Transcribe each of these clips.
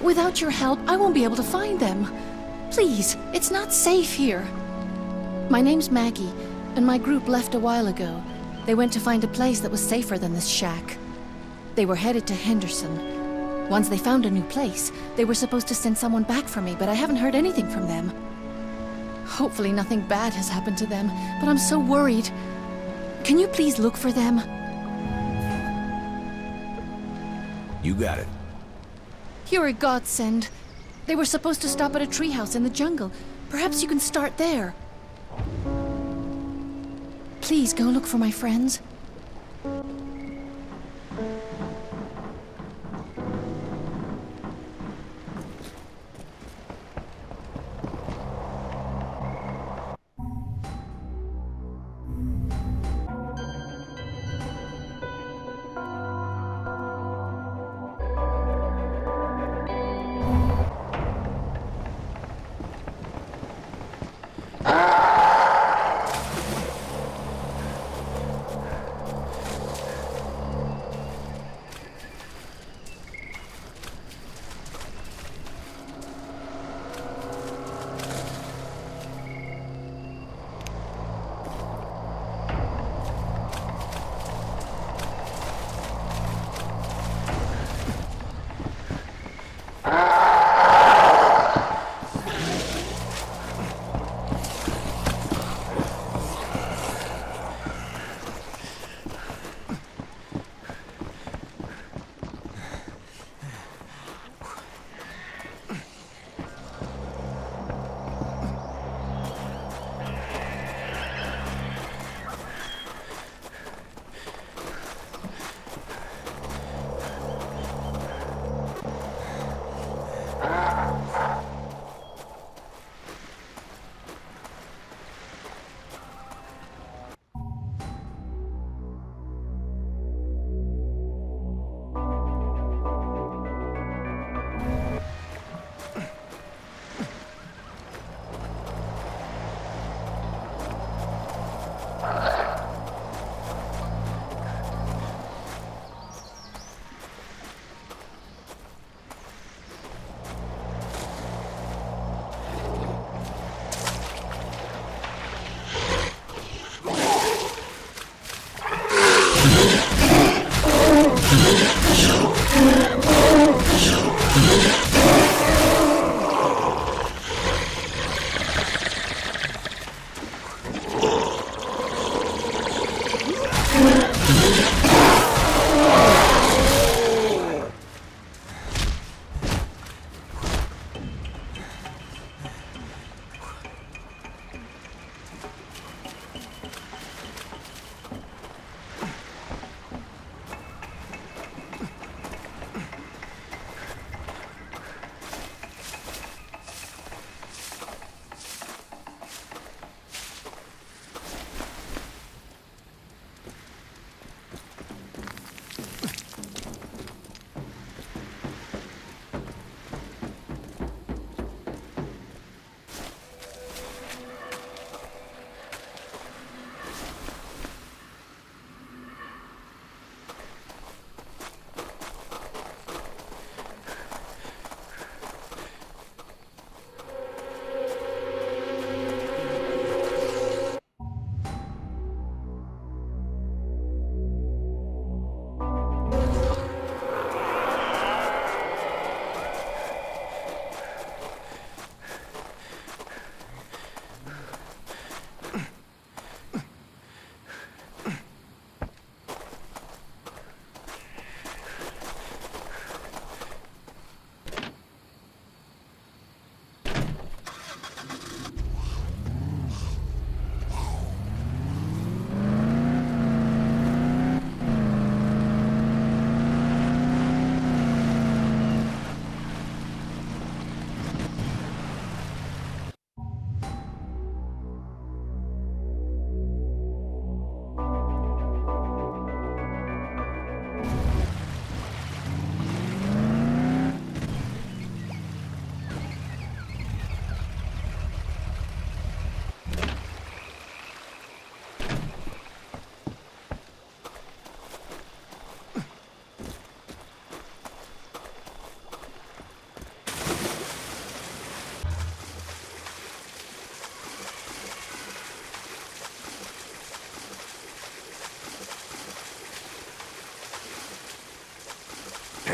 Without your help, I won't be able to find them. Please, it's not safe here. My name's Maggie, and my group left a while ago. They went to find a place that was safer than this shack. They were headed to Henderson. Once they found a new place, they were supposed to send someone back for me, but I haven't heard anything from them. Hopefully nothing bad has happened to them, but I'm so worried. Can you please look for them? You got it. You're a godsend. They were supposed to stop at a treehouse in the jungle. Perhaps you can start there. Please go look for my friends.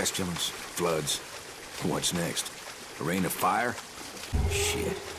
Pestilence, floods. What's next? A rain of fire? Shit.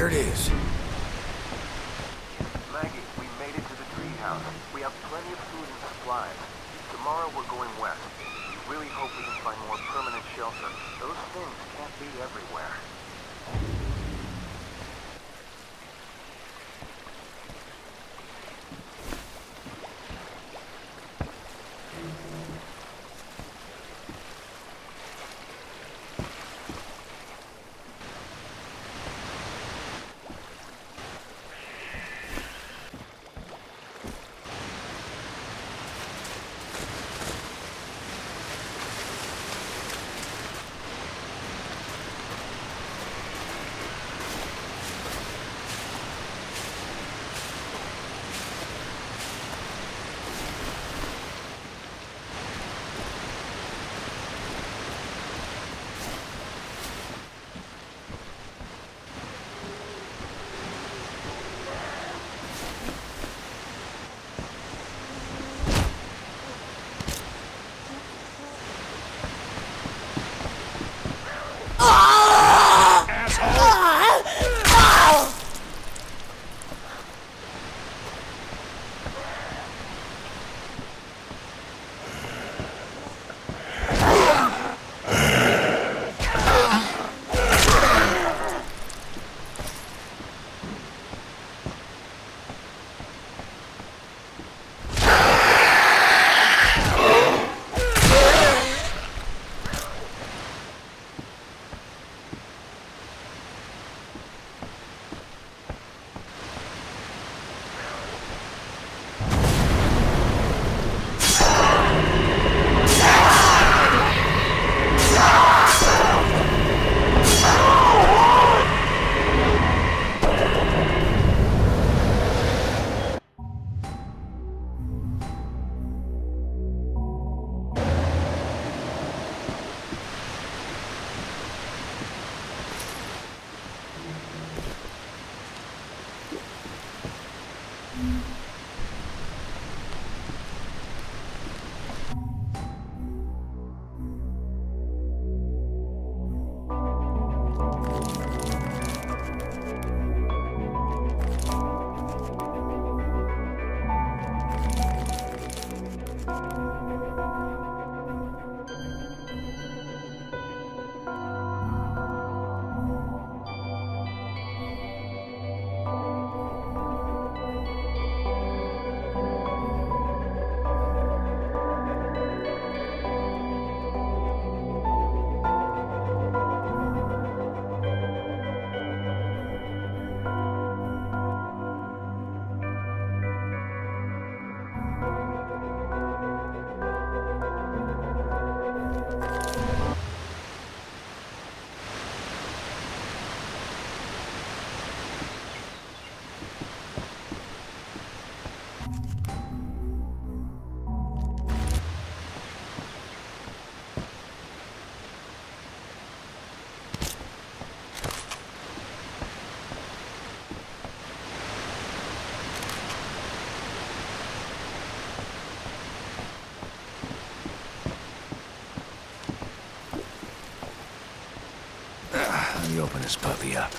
Here it is. Maggie, we made it to the treehouse. We have plenty of food and supplies. Tomorrow we're going west. We really hope we can find more permanent shelter. Those things can't be everywhere. This puppy up.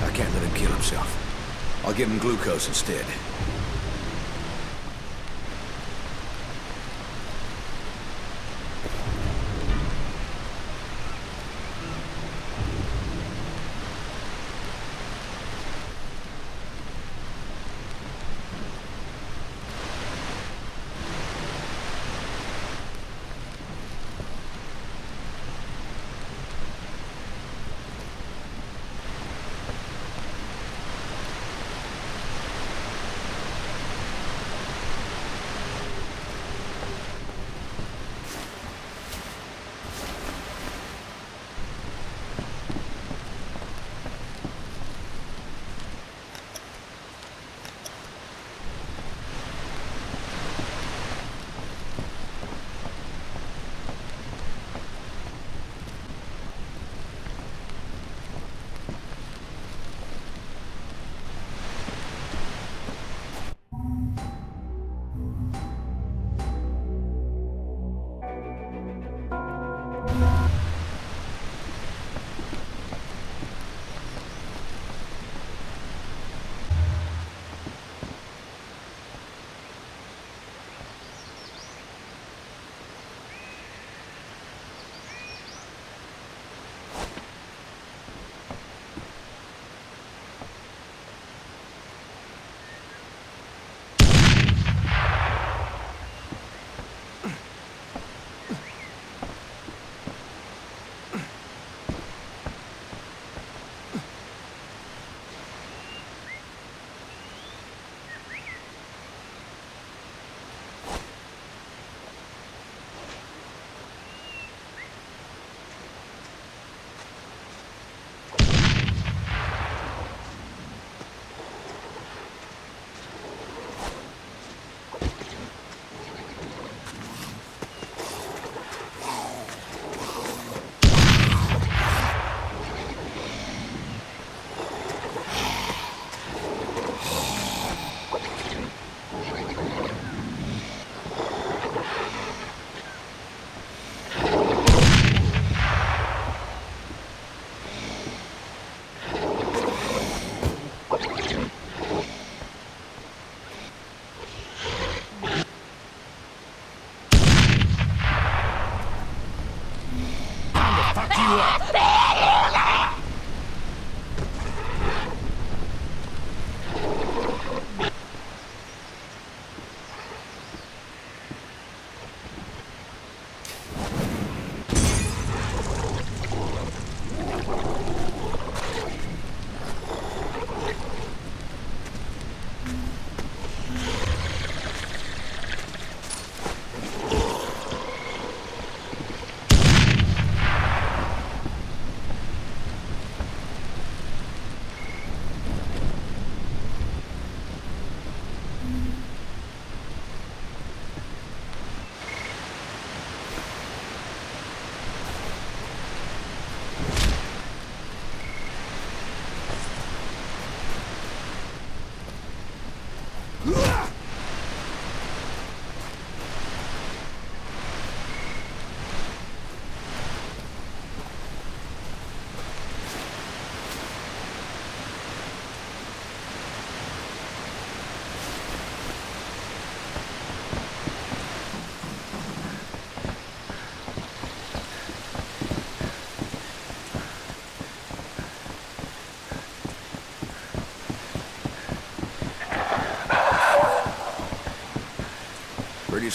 I can't himself. I'll give him glucose instead.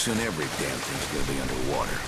Soon every damn thing's gonna be underwater.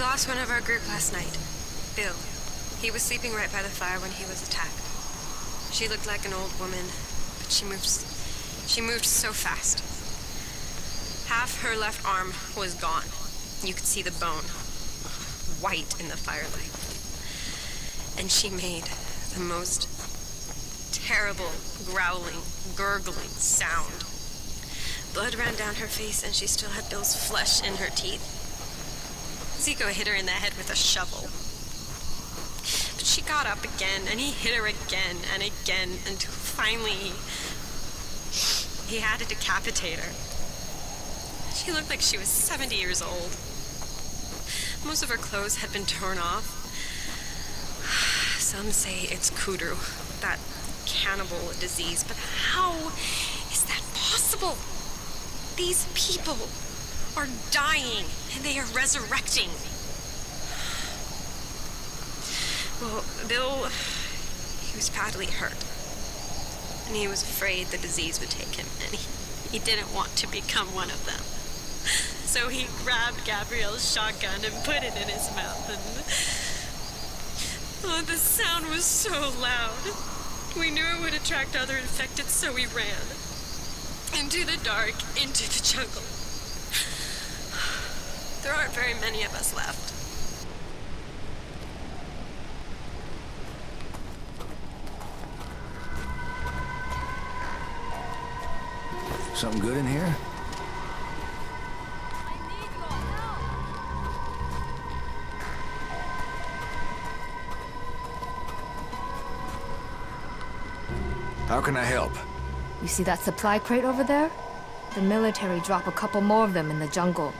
We lost one of our group last night. Bill. He was sleeping right by the fire when he was attacked. She looked like an old woman, but she moved she moved so fast. Half her left arm was gone. You could see the bone, white in the firelight. And she made the most terrible, growling, gurgling sound. Blood ran down her face, and she still had Bill's flesh in her teeth. Zico hit her in the head with a shovel. But she got up again, and he hit her again and again until finally he had to decapitate her. She looked like she was 70 years old. Most of her clothes had been torn off. Some say it's Kuru, that cannibal disease, but how is that possible? These people are dying and they are resurrecting. Well, Bill, he was badly hurt. And he was afraid the disease would take him, and he, he didn't want to become one of them. So he grabbed Gabrielle's shotgun and put it in his mouth, and. Oh, the sound was so loud. We knew it would attract other infected, so we ran. Into the dark, into the jungle. There aren't very many of us left. Something good in here? I need your help! How can I help? You see that supply crate over there? The military drop a couple more of them in the jungle.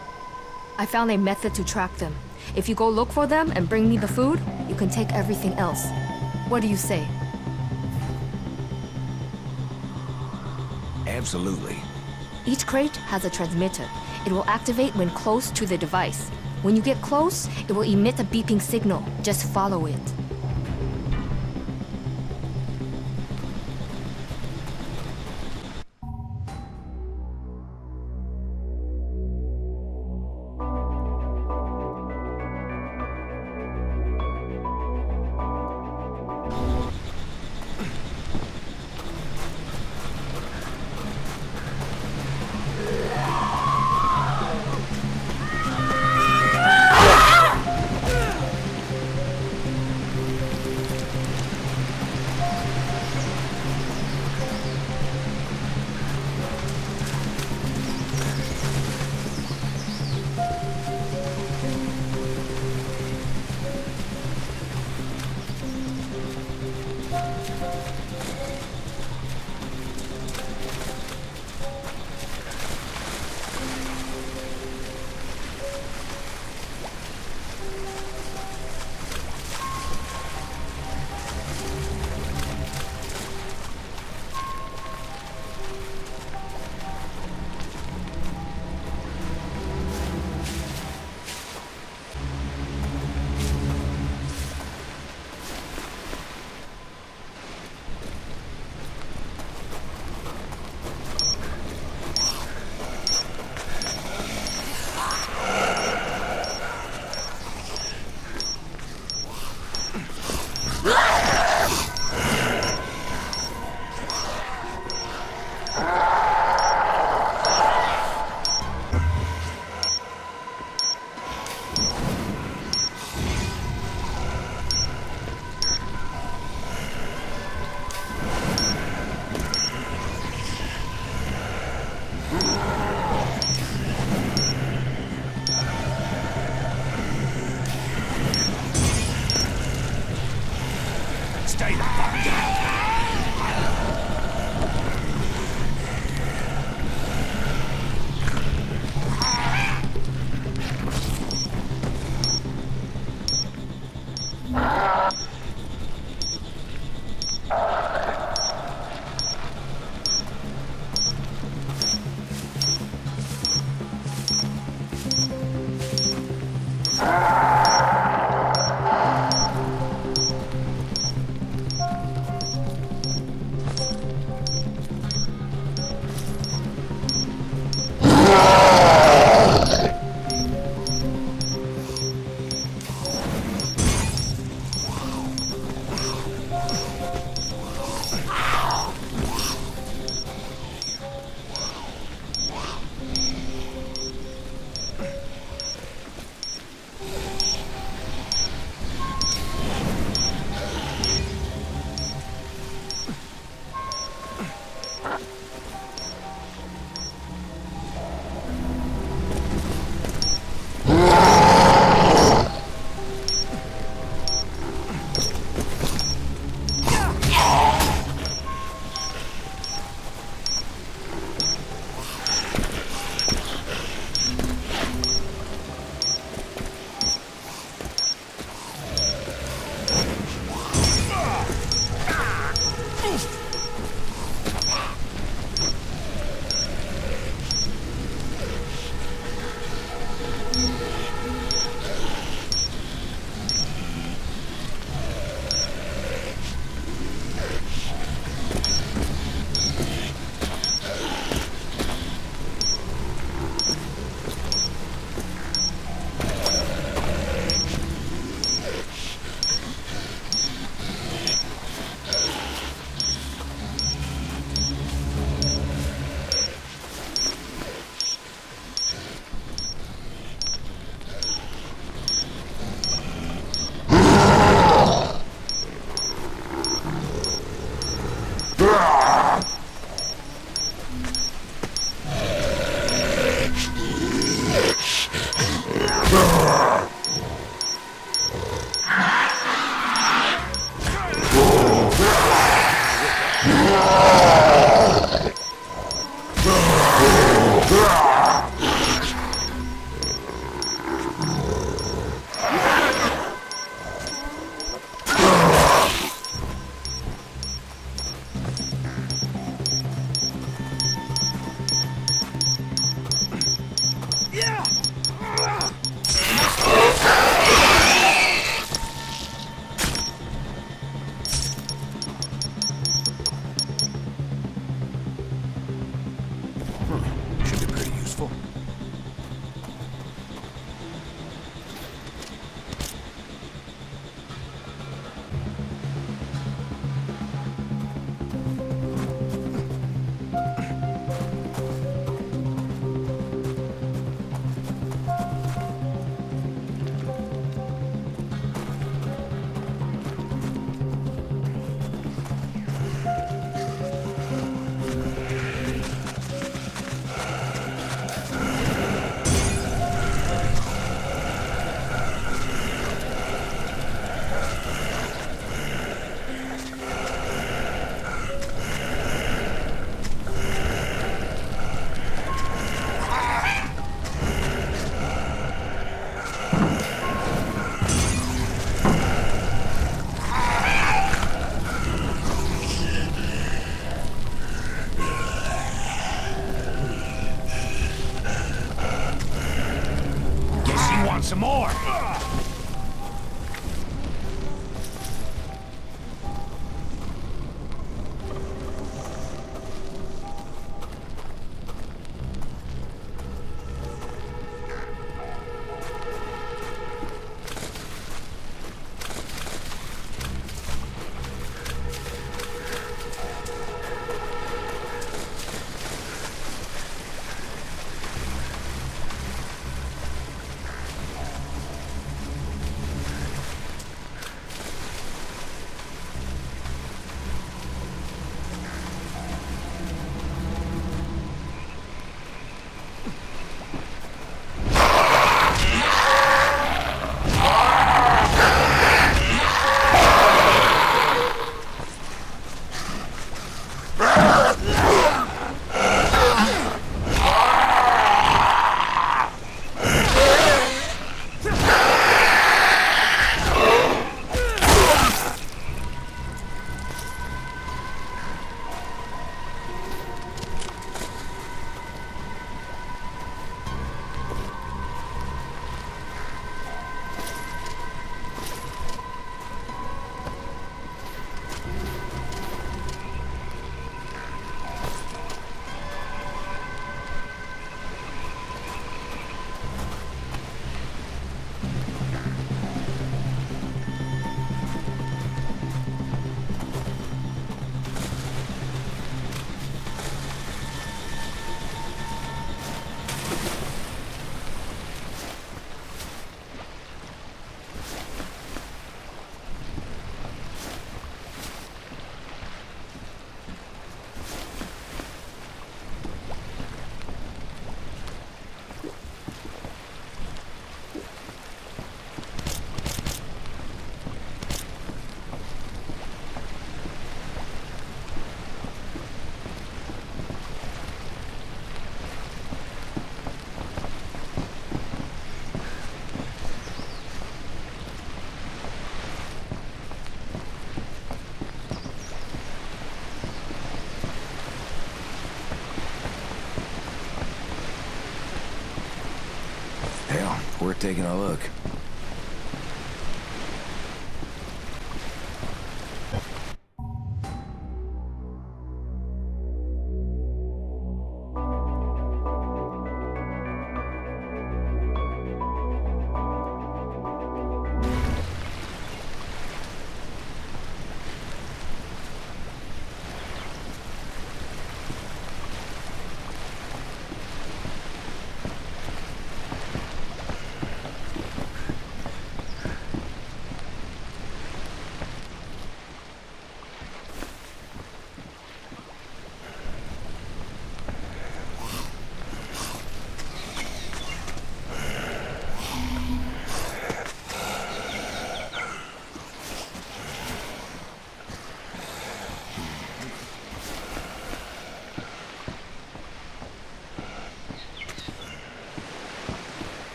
I found a method to track them. If you go look for them and bring me the food, you can take everything else. What do you say? Absolutely. Each crate has a transmitter. It will activate when close to the device. When you get close, it will emit a beeping signal. Just follow it. Taking a look.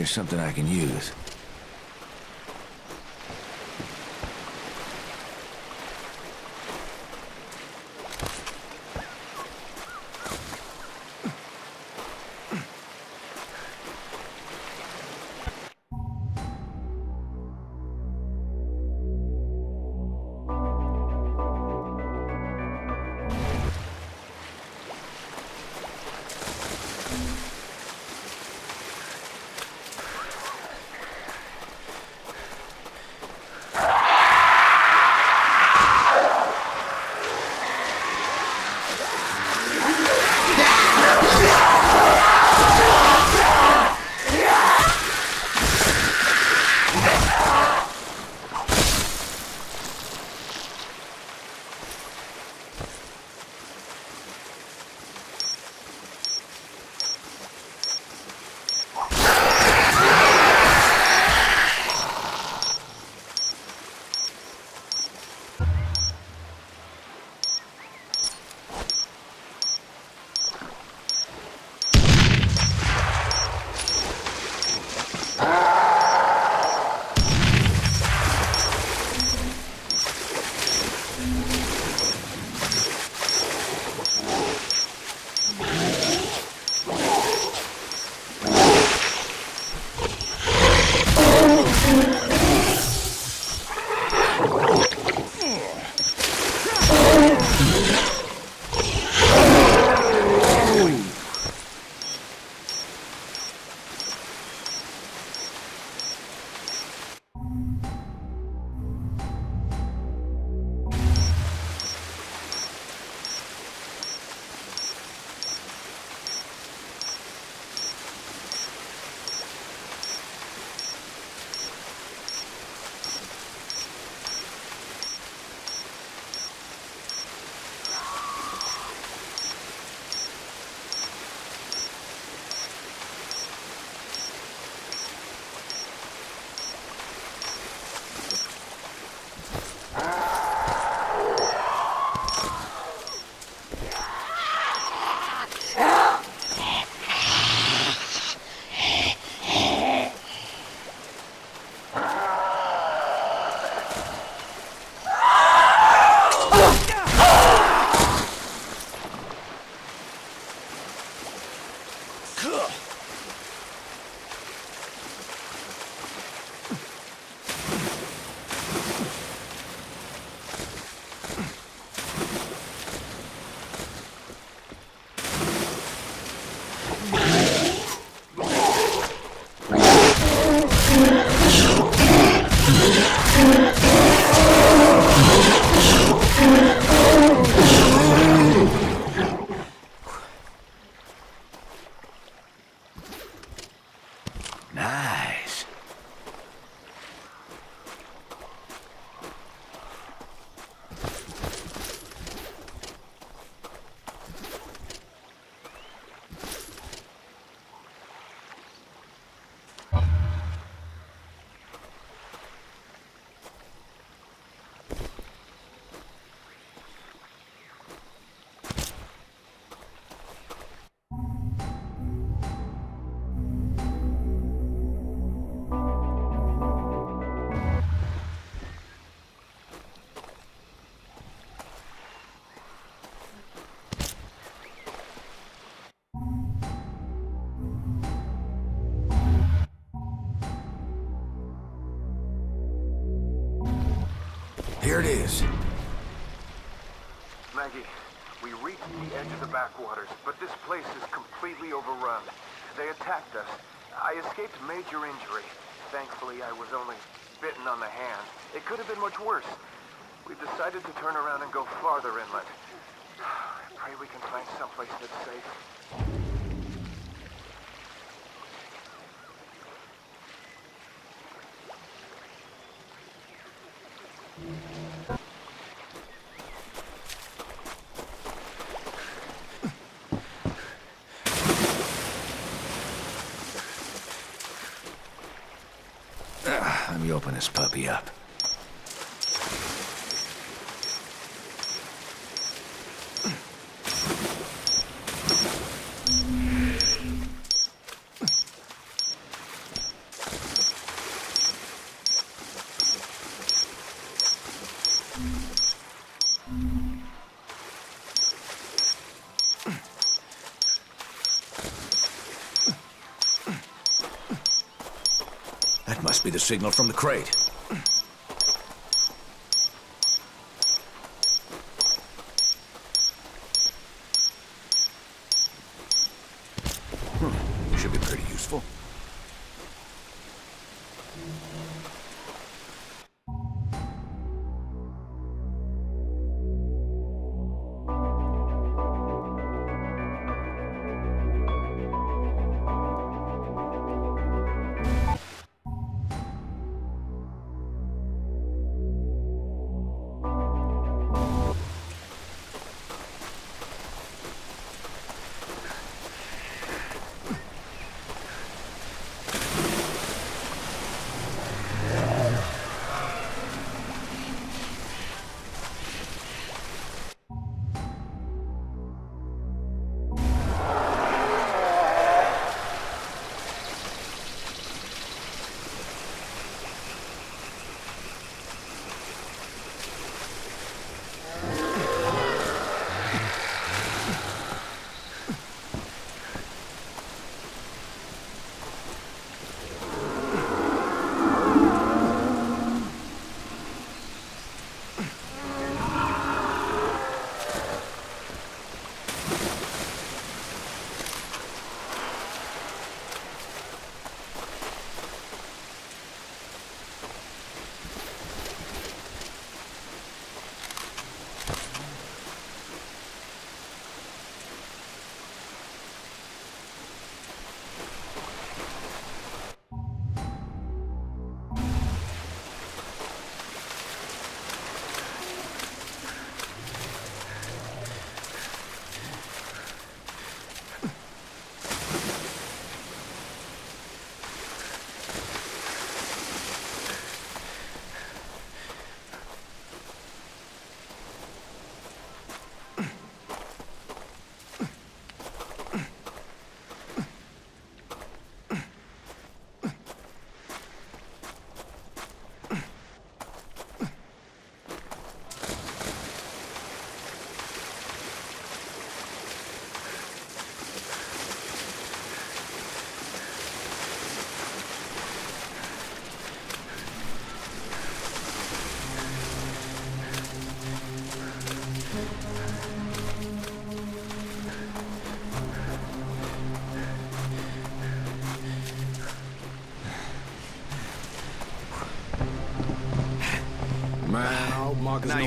There's something I can use. It is. Maggie, we reached the edge of the backwaters, but this place is completely overrun. They attacked us. I escaped major injury. Thankfully, I was only bitten on the hand. It could have been much worse. We've decided to turn around and go farther inland. I pray we can find someplace that's safe. Let me open this puppy up. Signal from the crate.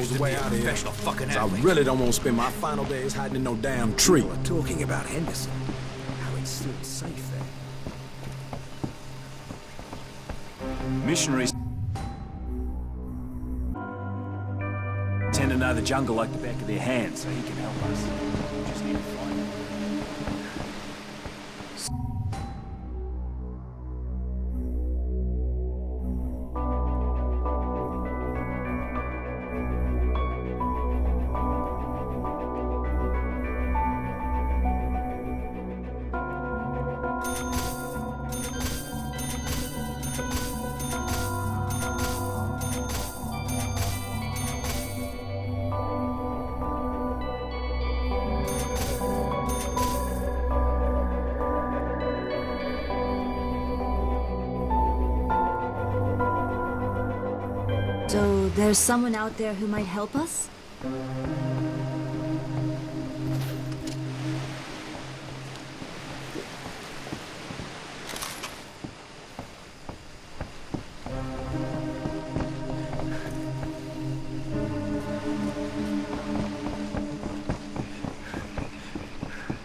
Knows the way out of here. professional fucking 'Cause I really don't want to spend my final days hiding in no damn tree. We're talking about Henderson. How it's still safe there. Missionaries tend to know the jungle like the back of their hand, so he can help us. Someone out there who might help us?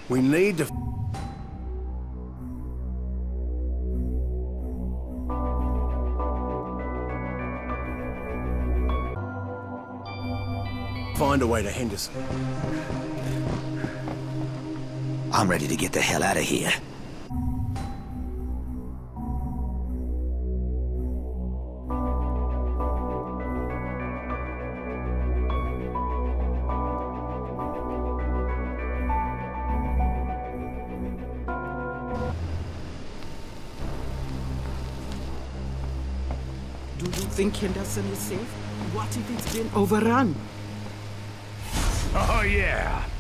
We need to find a way to Henderson. I'm ready to get the hell out of here. Do you think Henderson is safe? What if it's been overrun? Oh, yeah.